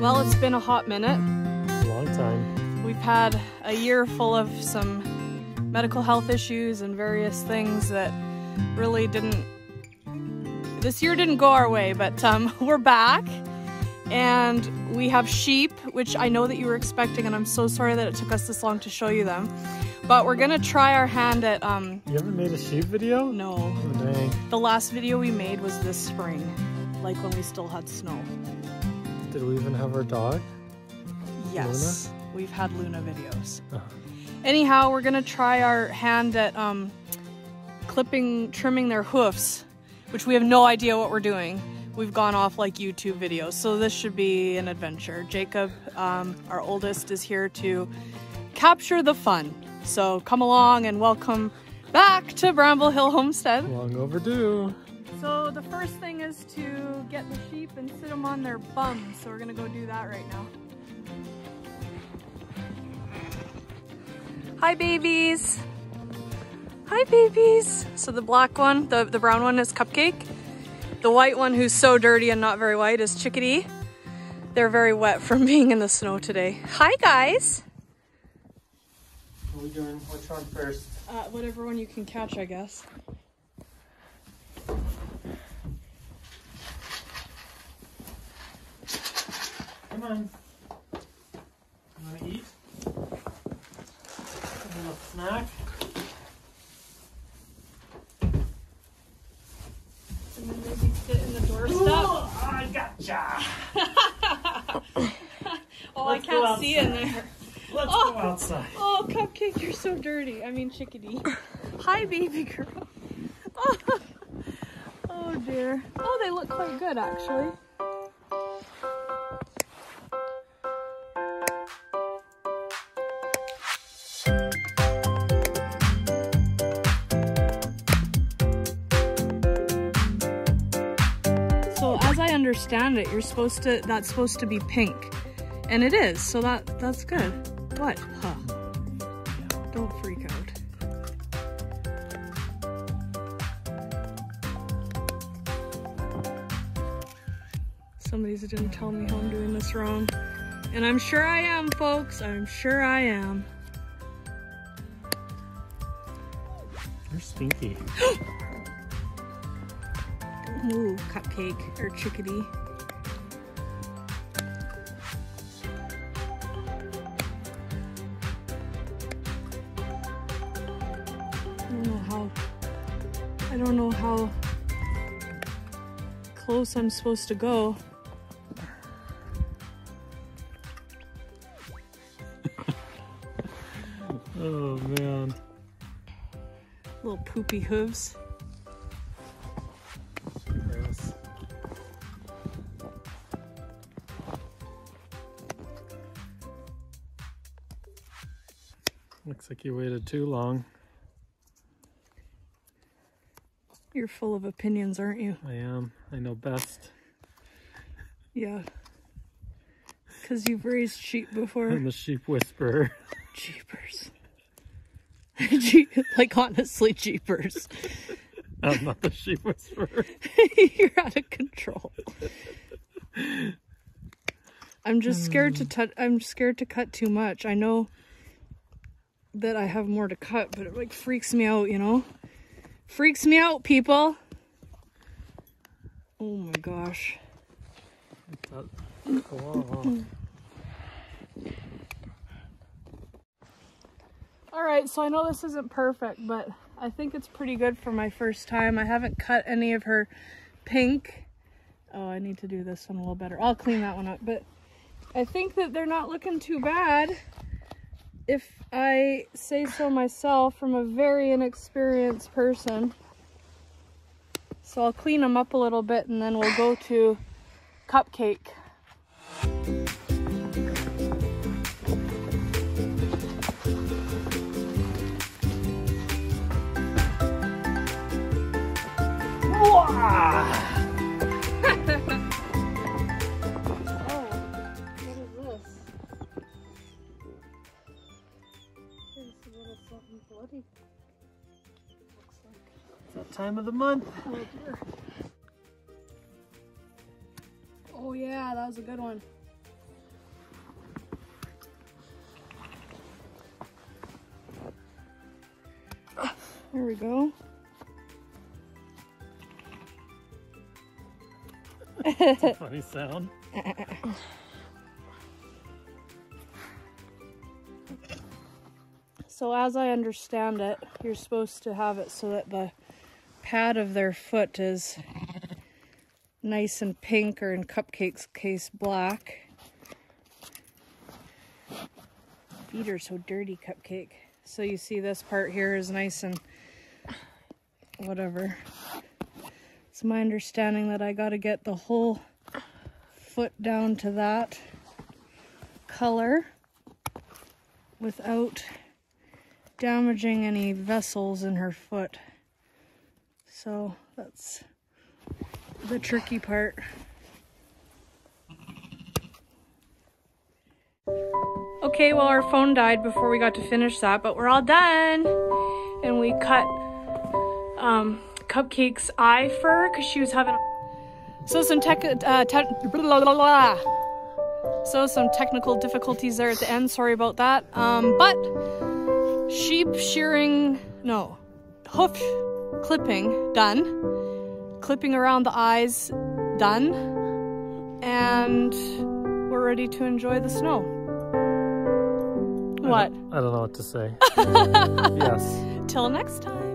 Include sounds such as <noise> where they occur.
Well, it's been a hot minute. Long time. We've had a year full of some medical health issues and various things that really didn't. This year didn't go our way, but um, <laughs> we're back and we have sheep, which I know that you were expecting, and I'm so sorry that it took us this long to show you them. But we're gonna try our hand at um. You haven't made a sheep video? No. Oh. The last video we made was this spring, like when we still had snow. Did we even have our dog? Yes, we've had Luna videos. Uh-huh. Anyhow, we're gonna try our hand at um, clipping, trimming their hoofs, which we have no idea what we're doing. We've gone off like YouTube videos, so this should be an adventure. Jacob, um, our oldest, is here to capture the fun. So come along and welcome back to Bramble Hill Homestead. Long overdue. So the first thing is to get the sheep and sit them on their bums. So we're gonna go do that right now. Hi babies. Hi babies. So the black one, the, the brown one is Cupcake. The white one who's so dirty and not very white is Chickadee. They're very wet from <laughs> being in the snow today. Hi guys. What are we doing? Which one first? Uh, whatever one you can catch, I guess. On. You wanna eat? A little snack? And then maybe sit in the doorstep. <laughs> Oh, I gotcha! Oh, Let's I can't see in there. Let's Oh. go outside. Oh, Cupcake, you're so dirty. I mean, Chickadee. Hi, baby girl. Oh, <laughs> oh dear. Oh, they look quite good, actually. Understand it, you're supposed to. That's supposed to be pink, and it is. So that that's good. What? Huh. Don't freak out. Somebody's gonna tell me how I'm doing this wrong. And I'm sure I am, folks. I'm sure I am. You're stinky. <gasps> <gasps> Ooh, cupcake or chickadee. I don't know how. I don't know how close I'm supposed to go. <laughs> Oh man. Little poopy hooves. Looks like you waited too long. You're full of opinions, aren't you? I am. I know best. Yeah. Because you've raised sheep before. I'm the sheep whisperer. <laughs> Jeepers. <laughs> Je- like, honestly, jeepers. I'm not the sheep whisperer. <laughs> You're out of control. I'm just scared to hmm. touch. I'm scared to cut too much. I know that I have more to cut, but it like freaks me out, you know? Freaks me out, people. Oh my gosh. <laughs> All right, so I know this isn't perfect, but I think it's pretty good for my first time. I haven't cut any of her pink. Oh, I need to do this one a little better. I'll clean that one up, but I think that they're not looking too bad. If I say so myself from a very inexperienced person. So I'll clean them up a little bit and then we'll go to Cupcake. woody. Looks like. It's that time of the month. Oh, oh yeah, that was a good one. There we go. That's a funny sound. <laughs> So as I understand it, you're supposed to have it so that the pad of their foot is nice and pink or in cupcakes case black. Feet are so dirty, cupcake. So you see this part here is nice and whatever. It's my understanding that I got to get the whole foot down to that color without damaging any vessels in her foot. So that's the tricky part. Okay, well, our phone died before we got to finish that, but we're all done. And we cut um, Cupcake's eye fur because she was having. So some tech, uh, te- blah, blah, blah. So some technical difficulties there at the end. Sorry about that. Um, but sheep shearing, no, hoof clipping done. Clipping around the eyes done. And we're ready to enjoy the snow. What? I don't know what to say. <laughs> yes. Till next time.